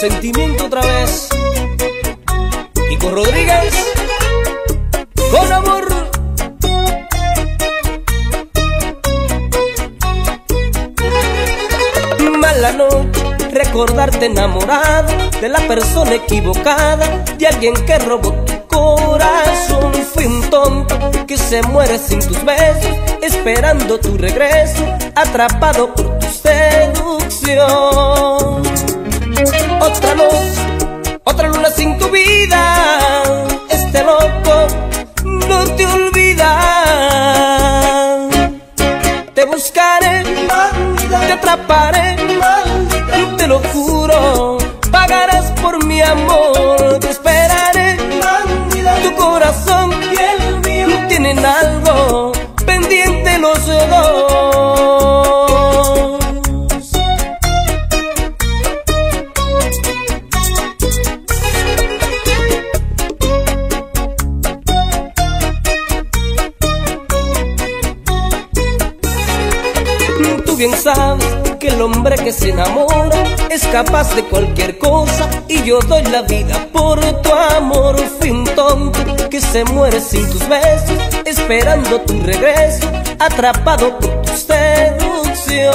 sentimiento otra vez. Y con Rodríguez, con amor. Mala noche, recordarte enamorado de la persona equivocada, de alguien que robó tu corazón. Fui un tonto que se muere sin tus besos, esperando tu regreso, atrapado por tu seducción. Buscaré, te atraparé, te lo juro, pagarás por mi amor, bien sabes que el hombre que se enamora es capaz de cualquier cosa y yo doy la vida por tu amor. Fui un tonto que se muere sin tus besos, esperando tu regreso, atrapado por tu seducción.